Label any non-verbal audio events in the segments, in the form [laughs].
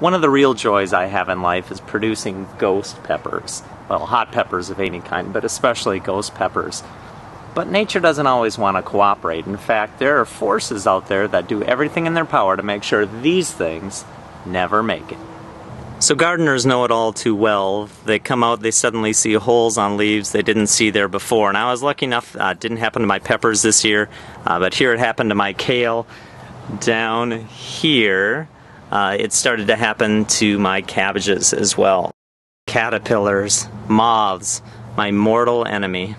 One of the real joys I have in life is producing ghost peppers. Well, hot peppers of any kind, but especially ghost peppers. But nature doesn't always want to cooperate. In fact, there are forces out there that do everything in their power to make sure these things never make it. So gardeners know it all too well. They come out, they suddenly see holes on leaves they didn't see there before. And I was lucky enough, uh, it didn't happen to my peppers this year, uh, but here it happened to my kale down here uh, it started to happen to my cabbages as well. Caterpillars, moths, my mortal enemy.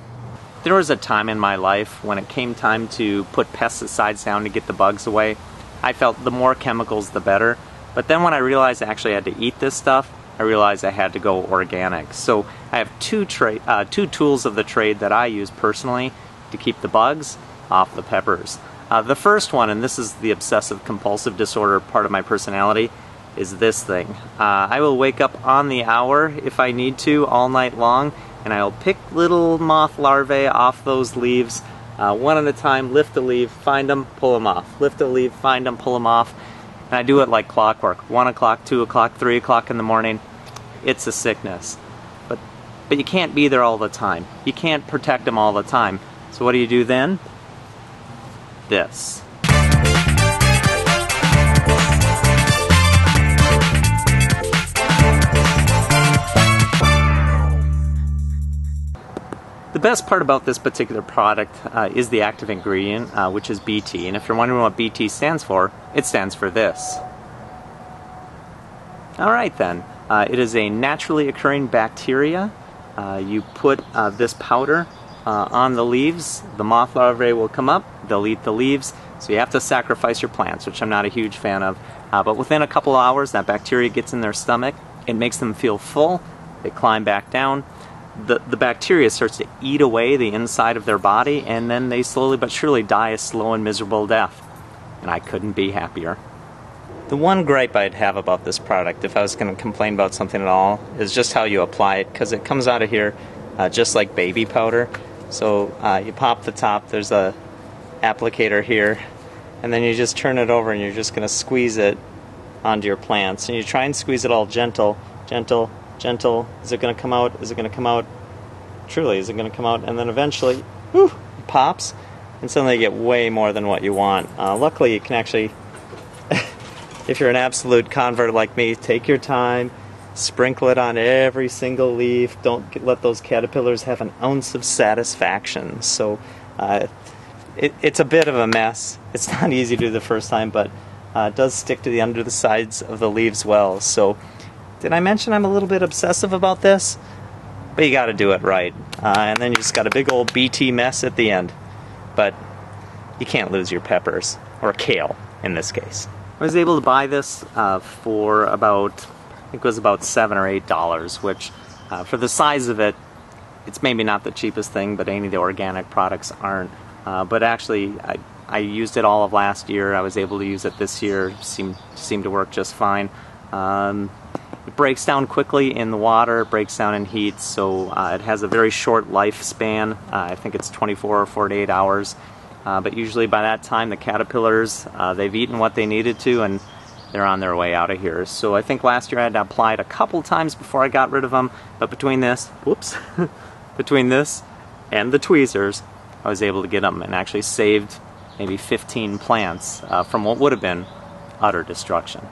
There was a time in my life when it came time to put pesticides down to get the bugs away. I felt the more chemicals the better. But then when I realized I actually had to eat this stuff, I realized I had to go organic. So I have two, tra- uh, two tools of the trade that I use personally to keep the bugs off the peppers. Uh, the first one, and this is the obsessive compulsive disorder part of my personality, is this thing. Uh, I will wake up on the hour if I need to all night long, and I'll pick little moth larvae off those leaves uh, one at a time, lift a leaf, find them, pull them off. Lift a leaf, find them, pull them off. And I do it like clockwork 1 o'clock, 2 o'clock, 3 o'clock in the morning. It's a sickness. But, but you can't be there all the time. You can't protect them all the time. So what do you do then? This. The best part about this particular product uh, is the active ingredient, uh, which is BT. And if you're wondering what BT stands for, it stands for this. Alright then, uh, it is a naturally occurring bacteria. Uh, you put uh, this powder uh, on the leaves, the moth larvae will come up, they'll eat the leaves, so you have to sacrifice your plants, which I'm not a huge fan of. Uh, but within a couple hours, that bacteria gets in their stomach, it makes them feel full, they climb back down. The, the bacteria starts to eat away the inside of their body, and then they slowly but surely die a slow and miserable death. And I couldn't be happier. The one gripe I'd have about this product, if I was going to complain about something at all, is just how you apply it, because it comes out of here uh, just like baby powder. So uh, you pop the top, there's a applicator here, and then you just turn it over and you're just going to squeeze it onto your plants. And you try and squeeze it all gentle, gentle, gentle. Is it going to come out? Is it going to come out? Truly, is it going to come out? And then eventually, whew, it pops, and suddenly you get way more than what you want. Uh, luckily, you can actually, [laughs] if you're an absolute convert like me, take your time Sprinkle it on every single leaf. Don't let those caterpillars have an ounce of satisfaction. So uh, it, it's a bit of a mess. It's [laughs] not easy to do the first time, but uh, it does stick to the under the sides of the leaves well. So did I mention I'm a little bit obsessive about this? But you got to do it right. Uh, and then you just got a big old BT mess at the end. But you can't lose your peppers, or kale in this case. I was able to buy this uh, for about I think it was about seven or eight dollars, which uh, for the size of it, it's maybe not the cheapest thing, but any of the organic products aren't. Uh, but actually, I, I used it all of last year. I was able to use it this year. seemed seemed to work just fine. Um, it breaks down quickly in the water. It breaks down in heat, so uh, it has a very short lifespan. Uh, I think it's 24 or 48 hours. Uh, but usually by that time, the caterpillars uh, they've eaten what they needed to, and they're on their way out of here. So I think last year I had to apply it a couple times before I got rid of them, but between this, whoops, [laughs] between this and the tweezers, I was able to get them and actually saved maybe 15 plants uh, from what would have been utter destruction.